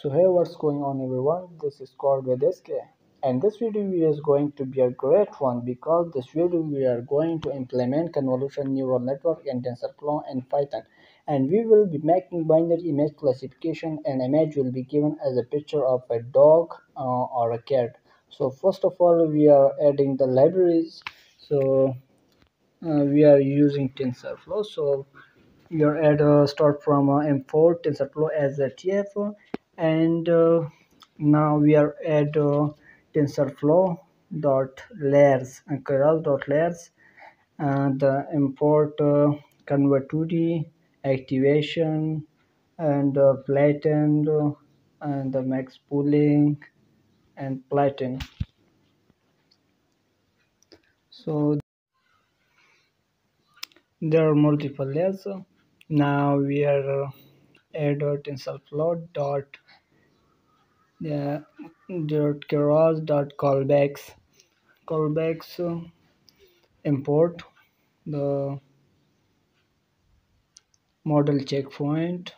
So hey what's going on everyone? This is CodeWithSK and this video is going to be a great one because this video we are going to implement convolution neural network in TensorFlow and Python. And we will be making binary image classification and image will be given as a picture of a dog uh, or a cat. So first of all we are adding the libraries. So uh, we are using TensorFlow. So are at uh, start from uh, import TensorFlow as a TF and uh, now we are at uh, tensorflow dot layers and dot layers and uh, import uh, Conv2D activation and uh, flattened uh, and the max pooling and flatten so there are multiple layers. Now we are uh, add tensorflow dot yeah. Dot keras dot callbacks. Callbacks uh, import the model checkpoint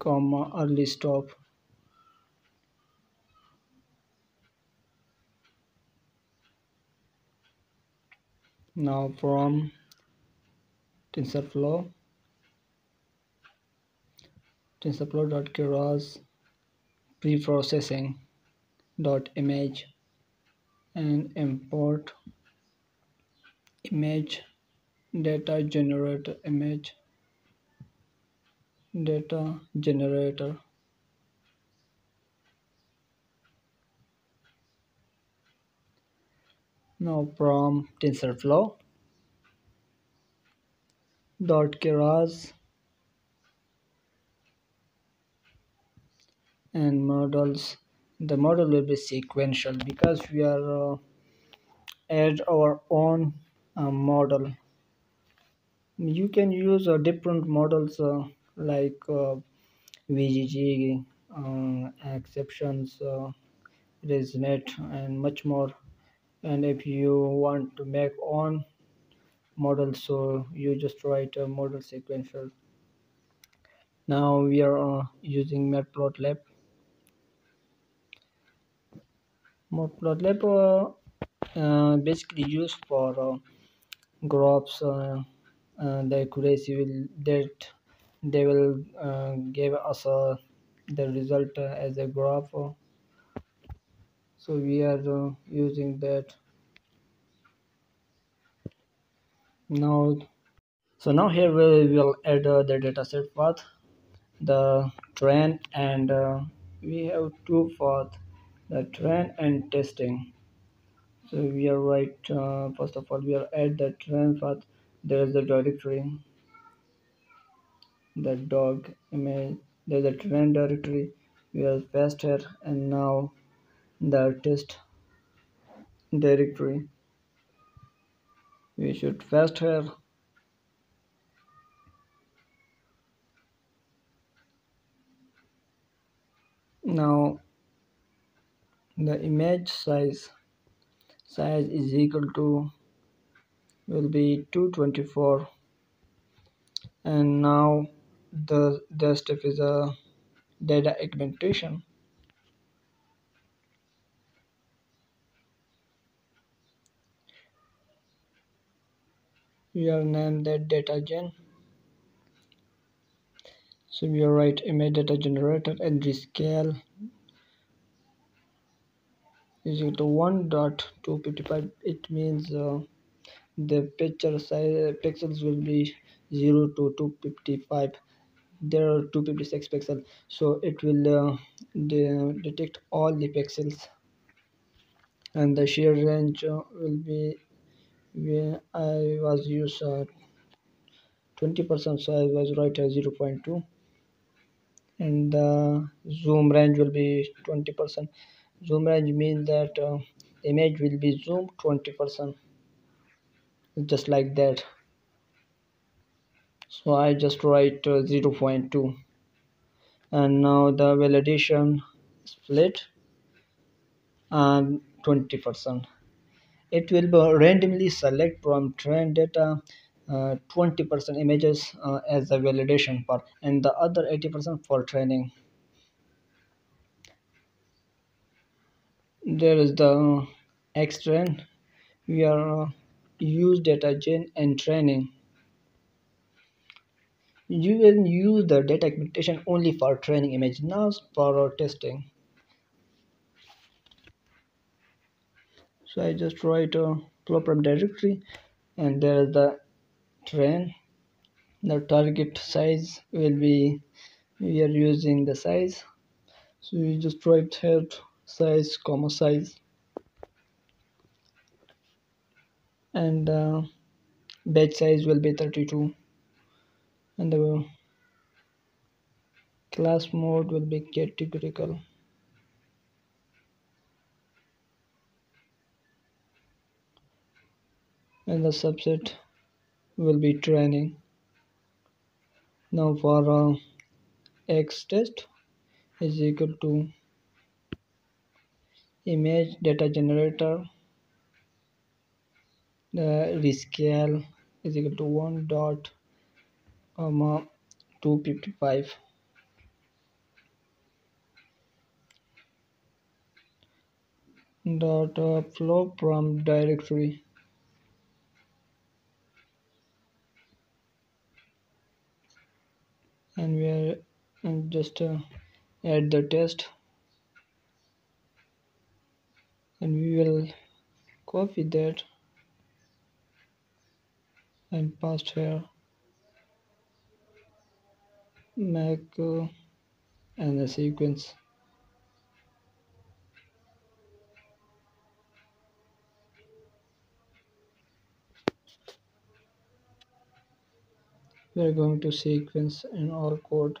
comma early stop. Now from tensorflow tensorflow.keras image and import image data generator image data generator. Now from tensorflow dot keras and models. The model will be sequential because we are uh, add our own uh, model. You can use uh, different models uh, like uh, VGG uh, Xceptions uh, ResNet and much more. And if you want to make own model so you just write a model sequential. Now we are using matplotlib matplotlib uh, uh, basically used for uh, graphs uh, uh, the accuracy will that they will uh, give us uh, the result uh, as a graph. So we are using that. Now so now here we will add uh, the dataset path the train and uh, we have two paths the train and testing. So we are right uh, first of all we are at the train path. There is the directory. The dog image there's a train directory. We are past here and now the test directory. We should fast here. Now the image size size is equal to will be 224 and now the the step is a data augmentation. We are named that data gen. So we are write image data generator and the scale is to 1 dot 255 it means uh, the picture size pixels will be 0 to 255 there are 256 pixels. So it will uh, de detect all the pixels. And the shear range uh, will be where I was use uh, 20% so I was right at 0.2 and the zoom range will be 20% zoom range means that uh, image will be zoomed 20% just like that. So I just write uh, 0.2 and now the validation split and 20% it will be randomly select from train data uh, 20% images uh, as a validation part and the other 80% for training there is the xtrain we are uh, use data gen and training. You will use the data augmentation only for training image not for our testing. So i just write a program directory and there is the train. The target size will be we are using the size. So we just write here size comma size. And uh, batch size will be 32 and the class mode will be categorical. And the subset will be training. Now for uh, x test is equal to image data generator the rescale is equal to 1 dot comma 255 dot uh, flow from directory. And we are and just uh, add the test and we will copy that and paste here make and the sequence we are going to sequence in all code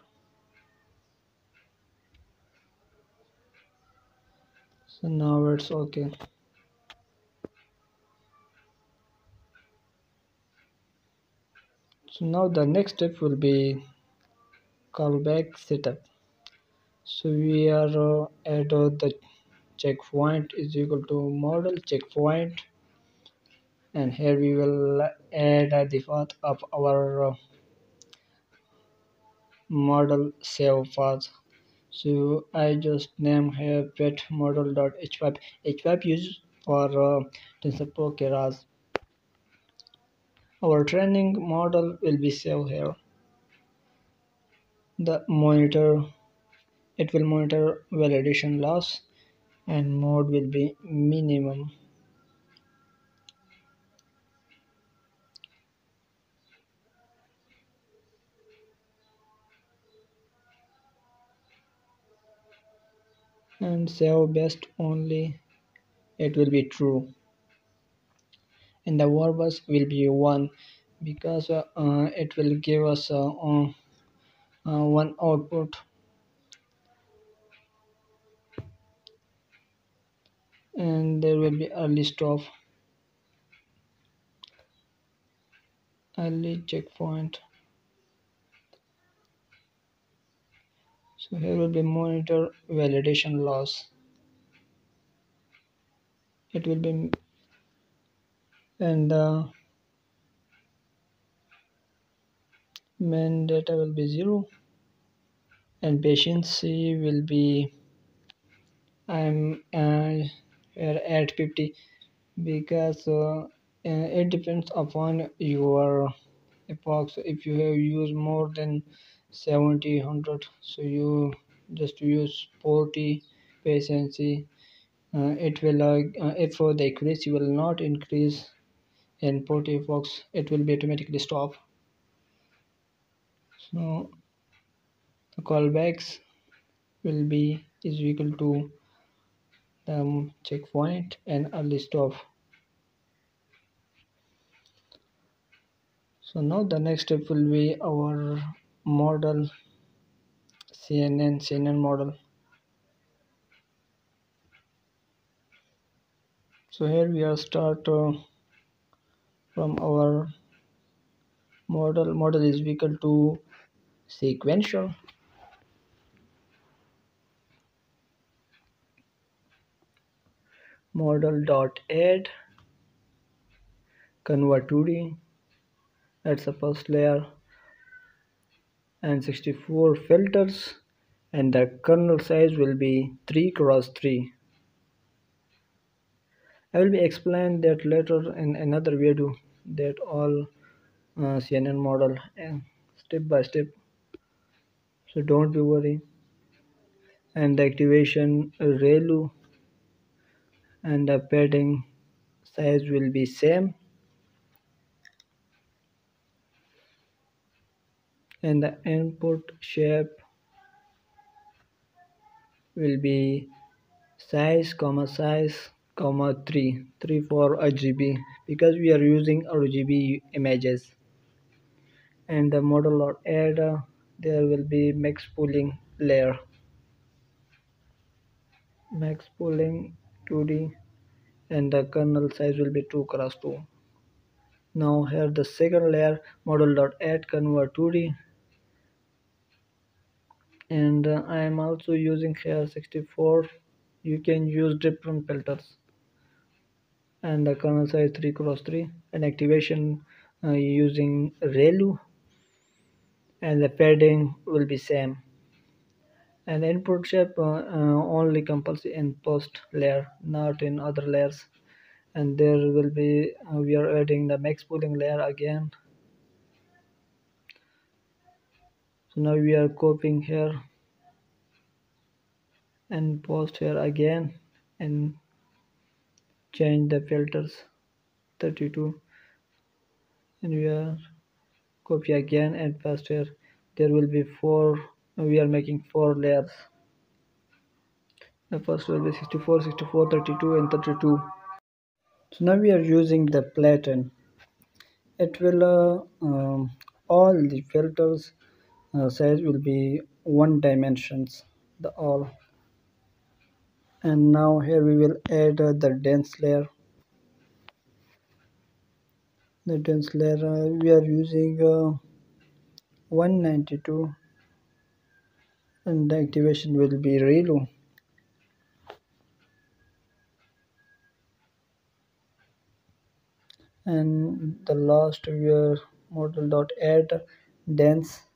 so now it's okay. So now the next step will be callback setup. So we are uh, at uh, the checkpoint is equal to model checkpoint. And here we will add the path of our uh, model save path so I just name here pet model.h5 h5 used for uh, TensorFlow Keras. Our training model will be saved here. The monitor it will monitor validation loss and mode will be minimum and save best only. It will be true. And the verbose will be 1 because uh, it will give us uh, uh, uh one output. And there will be early stop early checkpoint so here will be monitor validation loss. It will be and the min delta will be zero and patience will be I'm uh, at 50 because uh, it depends upon your epoch if you have used more than 70 100 so you just use 40 patience uh, it will uh, uh, if for the accuracy will not increase in 40 epochs it will be automatically stop. So the callbacks will be is equal to the checkpoint and early stop so now the next step will be our model CNN CNN model. So here we are start uh, from our model. Model is equal to sequential. Model dot add Conv2D that's the first layer and 64 filters and the kernel size will be 3 cross 3 I will be explain that later in another video that all uh, CNN model and step by step. So don't be worried and the activation ReLU and the padding size will be same and the input shape will be size comma size comma 3 3 for RGB because we are using RGB images. And the model or add there will be max pooling layer. Max pooling 2d and the kernel size will be 2 cross 2 now here the second layer model dot add Conv2D and uh, I am also using here 64 you can use different filters. And the kernel size 3 cross 3 and activation uh, using ReLU. And the padding will be same. And input shape uh, uh, only compulsory in post layer not in other layers. And there will be uh, we are adding the max pooling layer again so now we are copying here and post here again and change the filters 32 and we are copy again and paste here. There will be four we are making four layers. The first will be 64 64 32 and 32 so now we are using the flatten. It will uh, um, all the filters uh, size will be one dimensions the all. And now here we will add uh, the dense layer. The dense layer uh, we are using uh, 192 and the activation will be ReLU and the last we are model dot add dense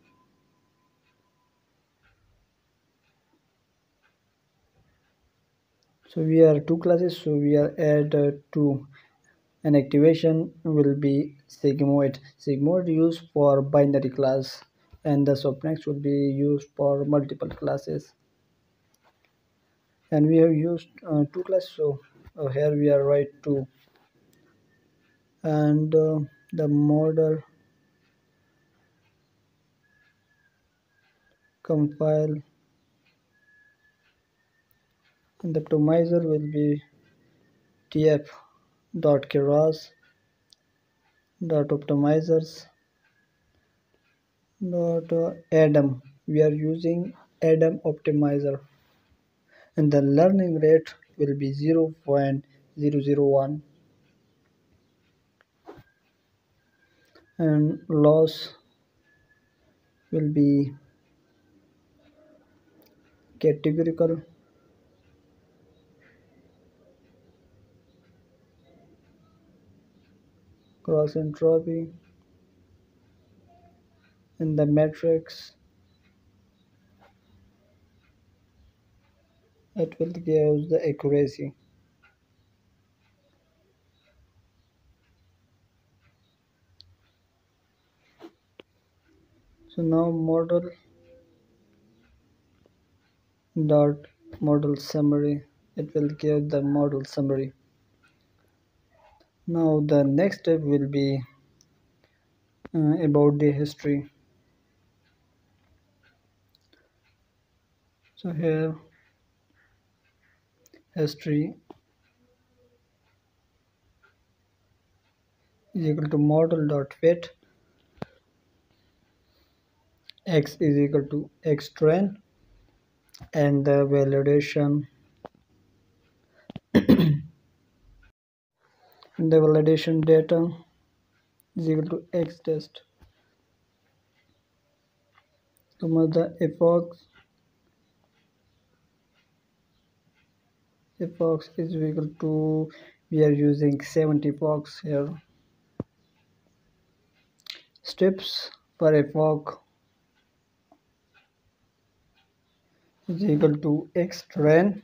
so we are two classes. So we are add uh, two. And activation will be sigmoid. Sigmoid used for binary class. And the softmax will be used for multiple classes. And we have used uh, two classes. So uh, here we are write two. And uh, the model compile and the optimizer will be tf dot keras dot optimizers dot uh, adam. We are using adam optimizer. And the learning rate will be 0 0.001 and loss will be categorical cross entropy in the metrics. It will give the accuracy. So now model dot model summary. It will give the model summary now the next step will be uh, about the history. So here history is equal to model dot fit. X is equal to x train and the validation the validation data is equal to x test. Comma the epochs epochs is equal to we are using 70 epochs here. Steps a fork is equal to x train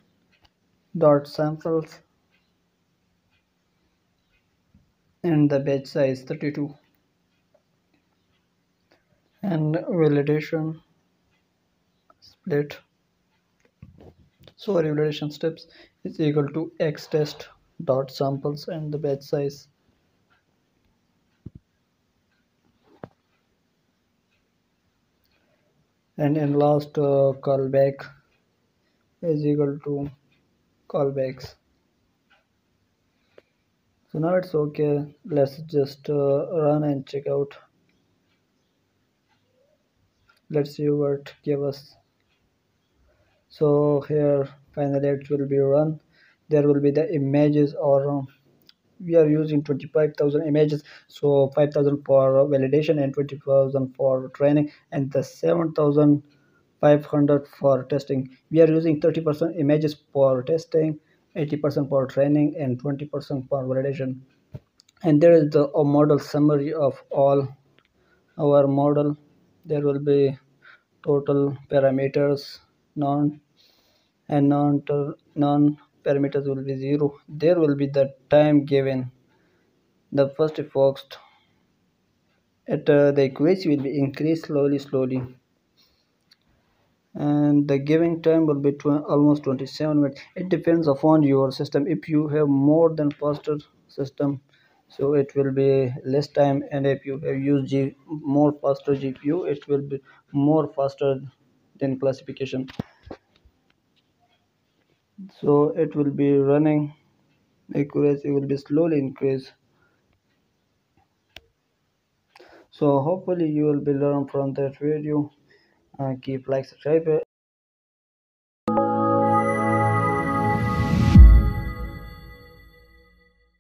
dot samples and the batch size 32 and validation split. So our validation steps is equal to x test dot samples and the batch size. And in last uh, callback is equal to callbacks so now it's okay. Let's just uh, run and check out. Let's see what give us. So here finally it will be run. There will be the images or um, we are using 25,000 images. So 5,000 for validation and 20,000 for training and the 7,500 for testing. We are using 30% images for testing 80% for training and 20% for validation. And there is the model summary of all our model. There will be total parameters non and non non parameters will be zero. There will be the time given. The first foxed at uh, the equation will be increased slowly slowly and the giving time will be almost 27 minutes. It depends upon your system. If you have more than faster system so it will be less time and if you have used G more faster gpu it will be more faster than classification. So it will be running accuracy will be slowly increase. So hopefully you will be learn from that video uh, keep like subscribe